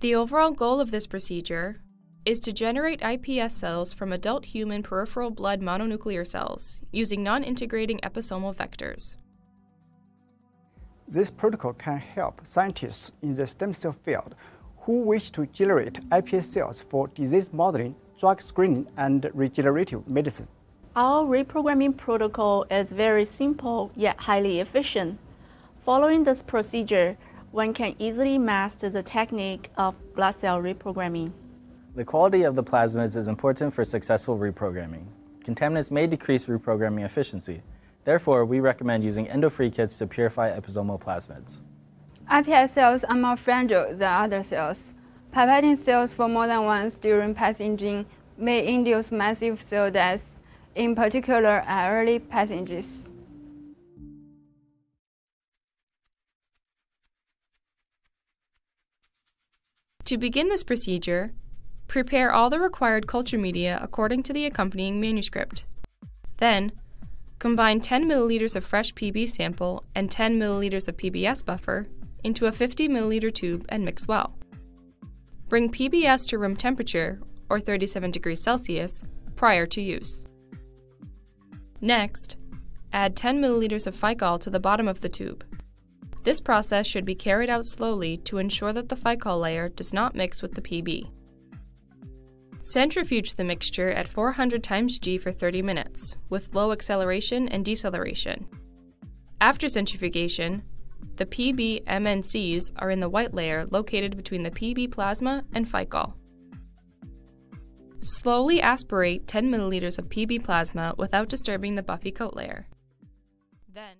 The overall goal of this procedure is to generate iPS cells from adult human peripheral blood mononuclear cells using non-integrating episomal vectors. This protocol can help scientists in the stem cell field who wish to generate iPS cells for disease modeling, drug screening, and regenerative medicine. Our reprogramming protocol is very simple yet highly efficient. Following this procedure, one can easily master the technique of blood cell reprogramming. The quality of the plasmids is important for successful reprogramming. Contaminants may decrease reprogramming efficiency. Therefore, we recommend using endo-free kits to purify episomal plasmids. iPS cells are more fragile than other cells. Pipetting cells for more than once during passaging may induce massive cell death, in particular at early passages. To begin this procedure, prepare all the required culture media according to the accompanying manuscript. Then, combine 10 milliliters of fresh PB sample and 10 milliliters of PBS buffer into a 50 milliliter tube and mix well. Bring PBS to room temperature, or 37 degrees Celsius, prior to use. Next, add 10 milliliters of Ficoll to the bottom of the tube. This process should be carried out slowly to ensure that the Ficoll layer does not mix with the PB. Centrifuge the mixture at 400 times G for 30 minutes, with low acceleration and deceleration. After centrifugation, the PB MNCs are in the white layer located between the PB plasma and Ficoll. Slowly aspirate 10 milliliters of PB plasma without disturbing the buffy coat layer. Then